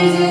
Jesus.